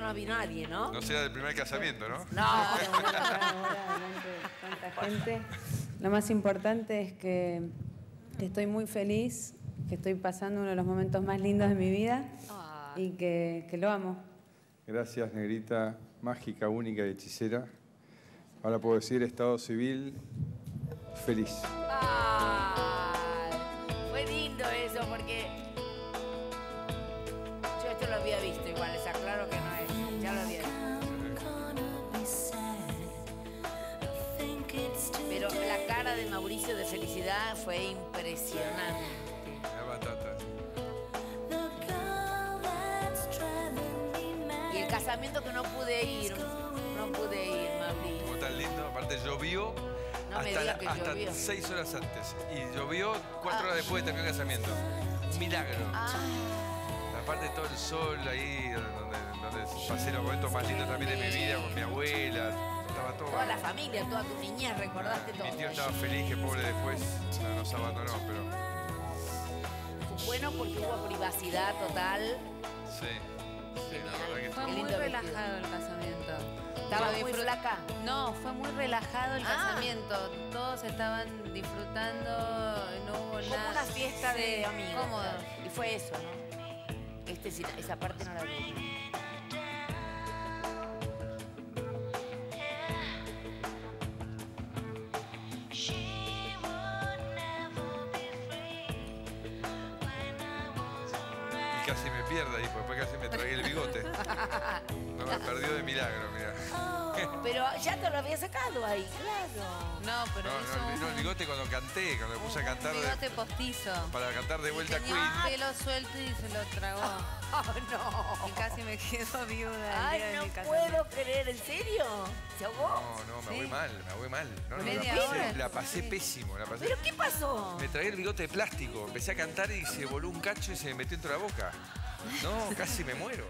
no vino nadie, ¿no? No será del primer casamiento, ¿no? No. tanta gente. Lo más importante es que, que estoy muy feliz, que estoy pasando uno de los momentos más lindos de mi vida Ah. y que, que lo amo. Gracias, negrita, mágica, única y hechicera. Ahora puedo decir estado civil feliz. Ay, fue lindo eso porque yo esto lo había visto igual, les aclaro Pero la cara de Mauricio de felicidad fue impresionante. La batata. Y el casamiento que no pude ir, no pude ir, Mauricio. Como tan lindo. Aparte llovió No hasta, digas la- que hasta llovió. seis horas antes. Y llovió cuatro horas después de terminar el casamiento. Un milagro. Ah, Aparte todo el sol ahí, donde, donde pasé los momentos más lindos también de mi vida con mi abuela. Todo toda la familia, toda tu niñez, recordaste todo. Mi tío estaba feliz, que pobre después no, nos abandonó, pero Fue bueno porque hubo privacidad total. sí. Sí, la verdad que Fue muy lindo relajado el casamiento. Estaba muy flaca. No, fue muy relajado el Ah. casamiento. Todos estaban disfrutando, no hubo Como nada. una fiesta de amigos. Cómodo. Y fue eso, ¿no? Este, sí, esa parte no la vi. Y casi me pierda, y después casi me tragué el bigote. No me perdió de milagro, mira. Pero ya te lo había sacado ahí, claro. No, pero No, hizo no, el- no, el un bigote cuando canté, cuando me puse a cantar de- bigote postizo. para cantar de vuelta Queen. un pelo suelto y se lo tragó. Oh, no. Y casi me quedo viuda Ay, no puedo creer, ¿en serio? ¿Se ahogó? no, me ¿Sí? voy mal, me voy mal. La pasé, pésimo. La pasé. ¿Pero qué pasó? Me tragué el bigote de plástico, empecé a cantar y se voló un cacho y se me metió dentro de la boca. No, casi me muero.